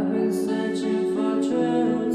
I've been searching for truth.